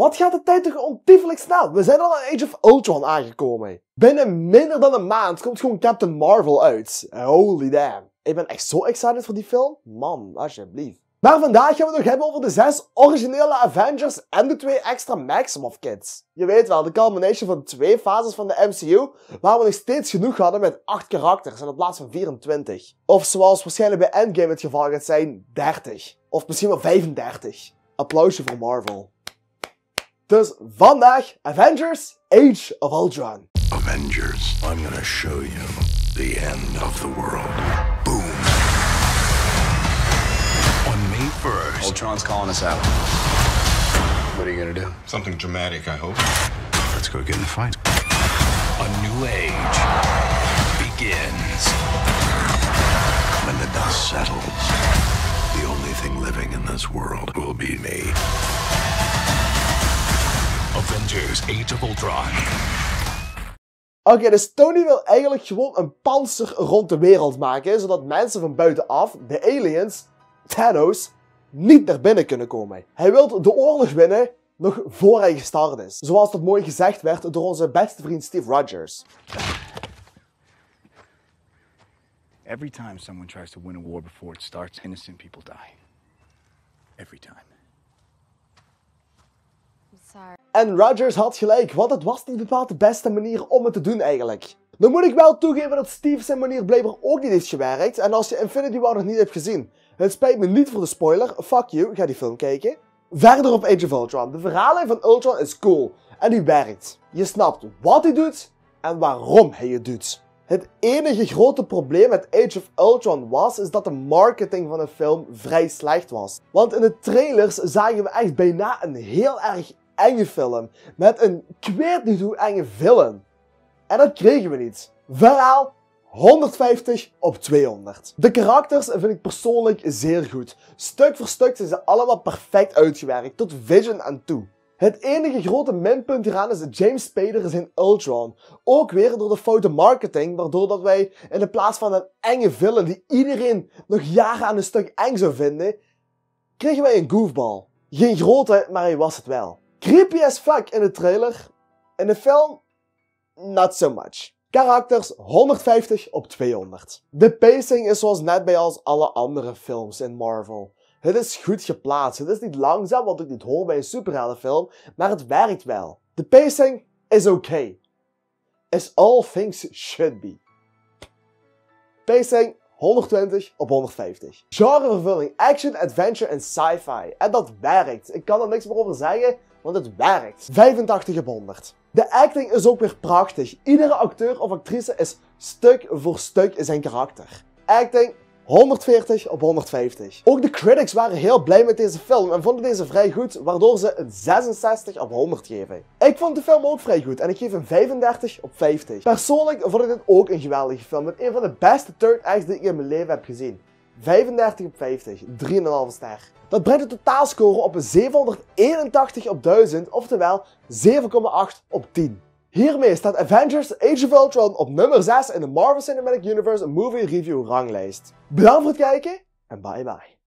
Wat gaat de tijd toch ontiefelijk snel? We zijn al aan Age of Ultron aangekomen. Binnen minder dan een maand komt gewoon Captain Marvel uit. Holy damn. Ik ben echt zo excited voor die film. Man, alsjeblieft. Maar vandaag gaan we het nog hebben over de zes originele Avengers en de twee extra Maximoff Kids. Je weet wel, de culmination van twee fases van de MCU, waar we nog steeds genoeg hadden met 8 karakters in plaats van 24. Of zoals waarschijnlijk bij Endgame het geval gaat zijn, 30. Of misschien wel 35. Applausje voor Marvel. Dus vandaag Avengers Age of Ultron. Avengers, I'm gonna show you the end of the world. Boom. On May 1st, Ultron's calling us out. What are you gonna do? Something dramatic, I hope. let's go get in the fight. A new age begins. When the dust settles, the only thing living in this world will be me. Avengers Age of Ultron. Oké, dus Tony wil eigenlijk gewoon een panzer rond de wereld maken, zodat mensen van buitenaf, de aliens, Thanos, niet naar binnen kunnen komen. Hij wil de oorlog winnen nog voor hij gestart is. Zoals dat mooi gezegd werd door onze beste vriend Steve Rogers. Every time someone tries to win a war before it starts, innocent people die. Every time. En Rogers had gelijk, want het was niet bepaald de beste manier om het te doen eigenlijk. Dan moet ik wel toegeven dat Steve zijn manier blijkbaar ook niet heeft gewerkt. En als je Infinity War nog niet hebt gezien, het spijt me niet voor de spoiler, fuck you, ga die film kijken. Verder op Age of Ultron. De verhaallijn van Ultron is cool en die werkt. Je snapt wat hij doet en waarom hij het doet. Het enige grote probleem met Age of Ultron was, is dat de marketing van de film vrij slecht was. Want in de trailers zagen we echt bijna een heel erg enge film. Met een ik niet hoe enge villain. En dat kregen we niet. Verhaal 150 op 200. De karakters vind ik persoonlijk zeer goed. Stuk voor stuk zijn ze allemaal perfect uitgewerkt, tot Vision aan toe. Het enige grote minpunt hieraan is James Spader in Ultron. Ook weer door de foute marketing, waardoor dat wij in de plaats van een enge villain die iedereen nog jaren aan een stuk eng zou vinden, kregen wij een goofball. Geen grote, maar hij was het wel. Creepy as fuck in de trailer. In de film, not so much. Karakters 150 op 200. De pacing is zoals net bij als alle andere films in Marvel. Het is goed geplaatst. Het is niet langzaam, wat ik niet hoor bij een superheldenfilm, maar het werkt wel. De pacing is oké. Okay. As all things should be. Pacing 120 op 150. Genrevervulling, action, adventure en sci-fi. En dat werkt. Ik kan er niks meer over zeggen, want het werkt. 85 op 100. De acting is ook weer prachtig. Iedere acteur of actrice is stuk voor stuk zijn karakter. Acting 140 op 150. Ook de critics waren heel blij met deze film en vonden deze vrij goed, waardoor ze een 66 op 100 geven. Ik vond de film ook vrij goed en ik geef een 35 op 50. Persoonlijk vond ik dit ook een geweldige film met een van de beste third acts die ik in mijn leven heb gezien. 35 op 50, 3,5 ster. Dat brengt de totaalscore op 781 op 1000, oftewel 7,8 op 10. Hiermee staat Avengers Age of Ultron op nummer 6 in de Marvel Cinematic Universe Movie Review ranglijst. Bedankt voor het kijken en bye bye.